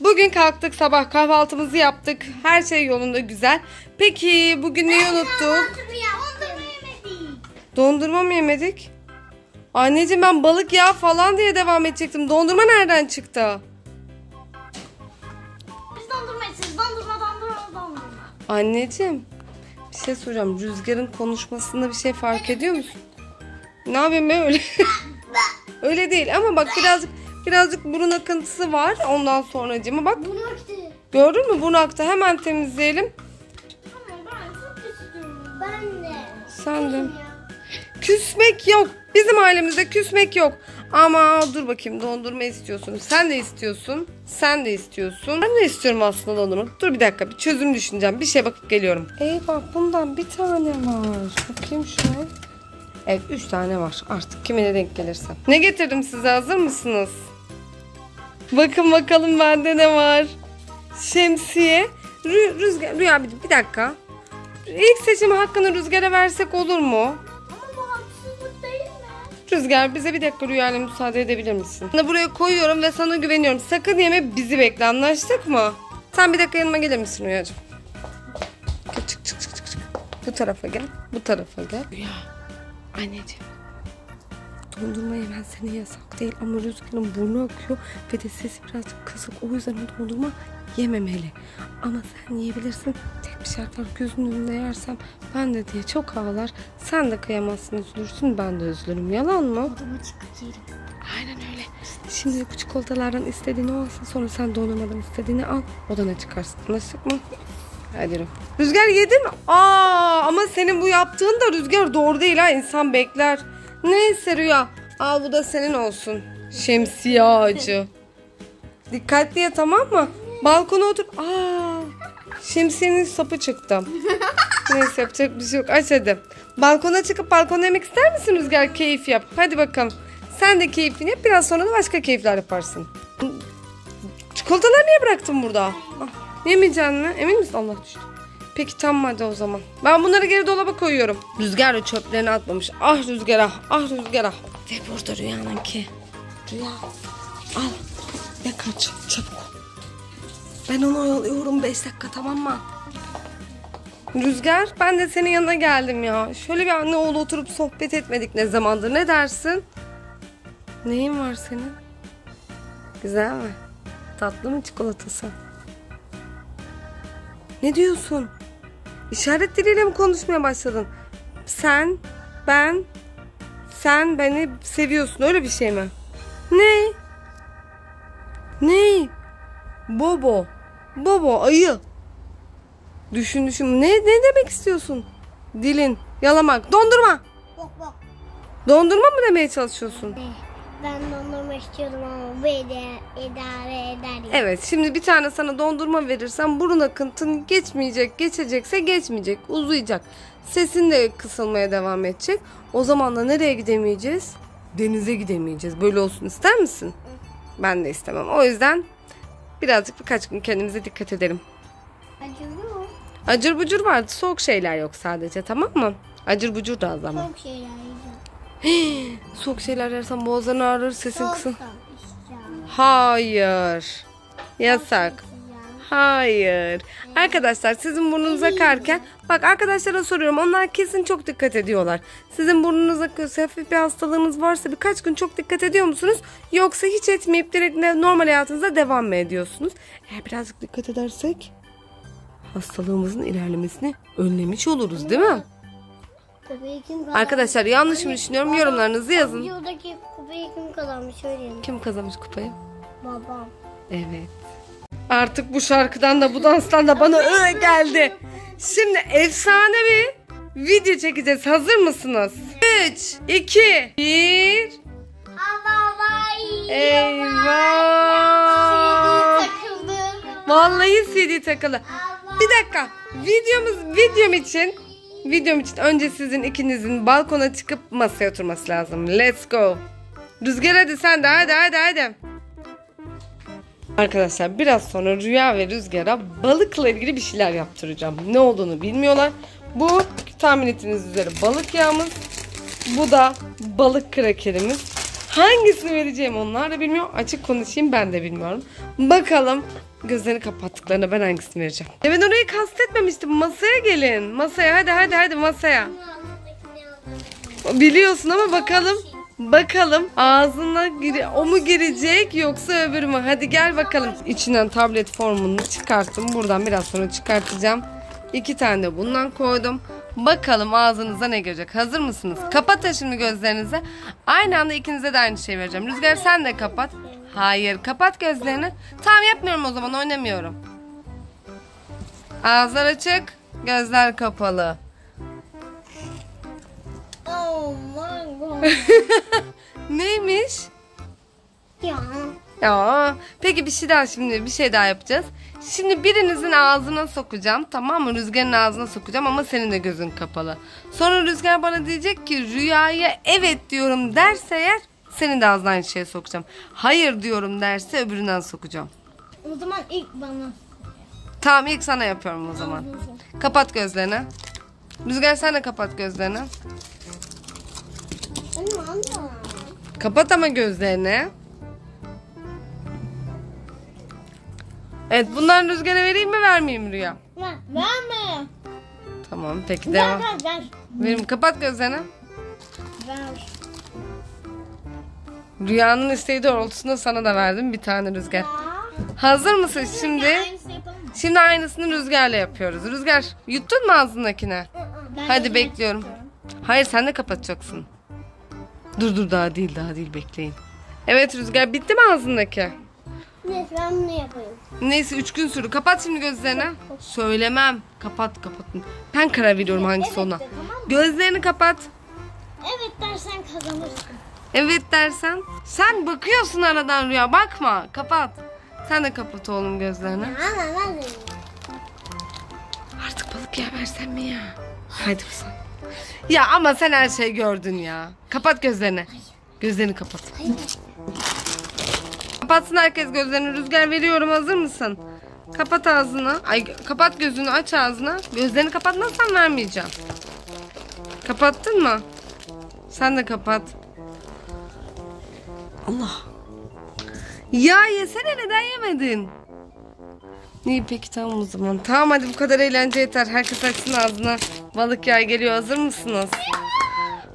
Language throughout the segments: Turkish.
Bugün kalktık sabah kahvaltımızı yaptık. Her şey yolunda güzel. Peki bugün neyi unuttuk? Dondurma mı yemedik? Anneciğim ben balık yağı falan diye devam edecektim. Dondurma nereden çıktı? Biz dondurma içeceğiz. Dondurma, dondurma, dondurma. Anneciğim bir şey soracağım. Rüzgarın konuşmasında bir şey fark ediyor musun? Ne yapayım ben öyle? öyle değil ama bak birazcık birazcık burun akıntısı var. Ondan sonracığıma bak. Bunu öptü. Gördün mü burun aktı. Hemen temizleyelim. Ama ben çok istiyorum. Ben de. Sen de. Küsmek yok. Bizim ailemizde küsmek yok. Ama dur bakayım dondurma istiyorsun. Sen de istiyorsun. Sen de istiyorsun. Ben de istiyorum aslında dondurma. Dur bir dakika bir çözüm düşüneceğim. Bir şeye bakıp geliyorum. Eyvah bundan bir tane var. Bakayım şuna. Evet üç tane var. Artık kimine denk gelirse. Ne getirdim size hazır mısınız? Bakın bakalım bende ne var. Şemsiye. Rü rüzgar. Rüya bir, bir dakika. İlk seçim hakkını Rüzgar'a versek olur mu? Ama bu haksızlık değil mi? Rüzgar bize bir dakika rüyayla müsaade edebilir misin? Sana buraya koyuyorum ve sana güveniyorum. Sakın yeme bizi bekle anlaştık mı? Sen bir dakika yanıma gelir misin Rüyacığım? Çık çık çık çık çık. Bu tarafa gel. Bu tarafa gel. Rüya. Anneciğim. Dondurma yemen senin yasak değil ama Rüzgar'ın burnu akıyor ve de sesi birazcık kısık. O yüzden o dondurma yememeli. Ama sen yiyebilirsin. Tek bir şart var gözünün önünde yersem ben de diye çok ağlar. Sen de kıyamazsın üzülürsün ben de üzülürüm. Yalan mı? Adamı çıkacağım. Aynen öyle. Şimdi bu çikolatalardan istediğini alsın. Sonra sen dondurmadan istediğini al. Odana çıkarsın. Anlaştık mı? Hadi yürü. Rüzgar yedin mi? Aa, ama senin bu yaptığın da Rüzgar doğru değil ha. İnsan bekler. Neyse Rüya. Al bu da senin olsun. Şemsiye ağacı. Dikkatli ye tamam mı? Balkona otur. Aa, şemsiyenin sapı çıktı. Neyse yapacak bir şey yok. Aç hadi. Balkona çıkıp balkona yemek ister misin Rüzgar? Keyif yap. Hadi bakalım. Sen de keyfini yap. Biraz sonra da başka keyifler yaparsın. Çikolataları niye bıraktın burada? Ah, yemeyeceksin mi? Emin misin? Allah düştü. Peki tamam hadi o zaman. Ben bunları geri dolaba koyuyorum. Rüzgar da çöplerini atmamış. Ah Rüzgar ah. Ah Rüzgar ah. Ve burada Rüya'nınki. Rüya al. Ve kaç çabuk. Ben onu oyalıyorum 5 dakika tamam mı? Rüzgar ben de senin yanına geldim ya. Şöyle bir anne oğlu oturup sohbet etmedik ne zamandır. Ne dersin? Neyin var senin? Güzel mi? Tatlı mı çikolatası? Ne diyorsun? İşaret diliyle mi konuşmaya başladın? Sen, ben, sen beni seviyorsun öyle bir şey mi? Ne? Ne? Bobo. Bobo ayı. Düşün düşün. Ne ne demek istiyorsun? Dilin. Yalamak. Dondurma. Bak bak. Dondurma mı demeye çalışıyorsun? Ben dondurma istiyordum ama bu idare eder. Evet şimdi bir tane sana dondurma verirsem burun akıntın geçmeyecek. Geçecekse geçmeyecek. Uzayacak. Sesin de kısılmaya devam edecek. O zaman da nereye gidemeyeceğiz? Denize gidemeyeceğiz. Böyle olsun ister misin? Ben de istemem. O yüzden birazcık birkaç gün kendimize dikkat edelim. Acılı mı? Acır bucur vardı. Soğuk şeyler yok sadece tamam mı? Acır bucur da az ama. Çok şeyler yiyeceğim. Soğuk şeyler yersen boğazın ağrır sesin kısın. Hayır. Yasak. Hayır. Arkadaşlar sizin burnunuz akarken bak arkadaşlara soruyorum onlar kesin çok dikkat ediyorlar. Sizin burnunuz akıyorsa hafif bir hastalığınız varsa birkaç gün çok dikkat ediyor musunuz? Yoksa hiç etmeyip direkt normal hayatınıza devam mı ediyorsunuz? Eğer birazcık dikkat edersek hastalığımızın ilerlemesini önlemiş oluruz değil mi? Köpeği kim kazanmış? Arkadaşlar yanlış mı düşünüyorum yorumlarınızı yazın. Videodaki köpeği kim kazanmış söyleyin. Kim kazanmış kupayı? Babam. Evet. Artık bu şarkıdan da bu danstan da bana öyle geldi. Şimdi efsane bir video çekeceğiz. Hazır mısınız? 3, 2, 1. Allah vay. Eyvah. Vallahi CD takılı. Bir dakika. Videomuz videom için videom için önce sizin ikinizin balkona çıkıp masaya oturması lazım. Let's go. Rüzgar hadi sen de hadi hadi hadi. Arkadaşlar biraz sonra Rüya ve Rüzgar'a balıkla ilgili bir şeyler yaptıracağım. Ne olduğunu bilmiyorlar. Bu tahmin ettiğiniz üzere balık yağımız. Bu da balık krakerimiz. Hangisini vereceğim onlar da bilmiyor. Açık konuşayım ben de bilmiyorum. Bakalım gözlerini kapattıklarına ben hangisini vereceğim? Ya ben orayı kastetmemiştim. Masaya gelin. Masaya hadi hadi hadi masaya. Biliyorsun ama bakalım. Bakalım ağzına giri, o mu girecek yoksa öbürü mü? Hadi gel bakalım. İçinden tablet formunu çıkarttım. Buradan biraz sonra çıkartacağım. İki tane de bundan koydum. Bakalım ağzınıza ne girecek. Hazır mısınız? Kapatın şimdi gözlerinizi. Aynı anda ikinize de aynı şey vereceğim. Rüzgar sen de kapat. Hayır kapat gözlerini. Tamam yapmıyorum o zaman oynamıyorum. Ağızlar açık. Gözler kapalı. Oh my god. Neymiş? ya. Ya peki bir şey daha şimdi bir şey daha yapacağız. Şimdi birinizin ağzına sokacağım tamam mı? Rüzgarın ağzına sokacağım ama senin de gözün kapalı. Sonra Rüzgar bana diyecek ki rüyaya evet diyorum derse eğer senin de ağzına aynı şeye sokacağım. Hayır diyorum derse öbüründen sokacağım. O zaman ilk bana. Tamam ilk sana yapıyorum o zaman. Kapat gözlerini. Rüzgar sen de kapat gözlerini. Kapat ama gözlerini. Evet bundan Rüzgar'a vereyim mi vermeyeyim mi Rüya? Ver. Verme. Tamam peki Ver devam. ver ver. Verim kapat gözlerini. Ver. Rüyanın isteği doğrultusunda sana da verdim bir tane Rüzgar. Ya. Hazır mısın şimdi? Aynısını? Şimdi aynısını Rüzgar'la yapıyoruz. Rüzgar yuttun mu ağzındakine? Ben Hadi bekliyorum. Hayır sen de kapatacaksın. Dur dur daha değil daha değil bekleyin. Evet Rüzgar bitti mi ağzındaki? Neyse ben bunu yapayım. Neyse üç gün sürdü. Kapat şimdi gözlerini. Söylemem. Kapat kapatın. Ben karar veriyorum hangisi Evet ona. tamam? Gözlerini kapat. Evet dersen kazanırsın. Evet dersen. Sen bakıyorsun aradan Rüya. Bakma. Kapat. Sen de kapat oğlum gözlerini. Artık balık versen mi ya? Hadi sen. Ya ama sen her şeyi gördün ya. Kapat gözlerini. Gözlerini kapat. Kapatsın herkes gözlerini. Rüzgar veriyorum. Hazır mısın? Kapat ağzını. Ay kapat gözünü aç ağzını. Gözlerini kapatmazsan vermeyeceğim. Kapattın mı? Sen de kapat. Allah. Ya yesene neden yemedin? İyi peki tamam o zaman. Tamam hadi bu kadar eğlence yeter. Herkes açsın ağzına. Balık yağı geliyor. Hazır mısınız?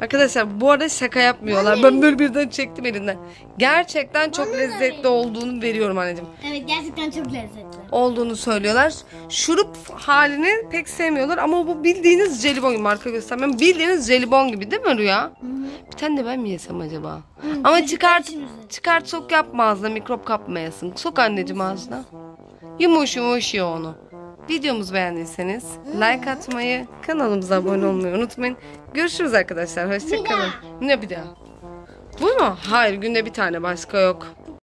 Arkadaşlar bu arada şaka yapmıyorlar. Ben böyle birden çektim elinden. Gerçekten çok lezzetli olduğunu veriyorum anneciğim. Evet gerçekten çok lezzetli. Olduğunu söylüyorlar. Şurup halini pek sevmiyorlar ama bu bildiğiniz jelibon marka göstermem. Bildiğiniz jelibon gibi değil mi Rüya? Bir tane de ben mi yesem acaba? ama çıkart çıkart sok yapma ağzına mikrop kapmayasın. Sok anneciğim ağzına. Yumuş yumuş ye onu. Videomuzu beğendiyseniz like atmayı, kanalımıza abone olmayı unutmayın. Görüşürüz arkadaşlar. Hoşçakalın. Ne bir daha? Bu mu? Hayır günde bir tane başka yok.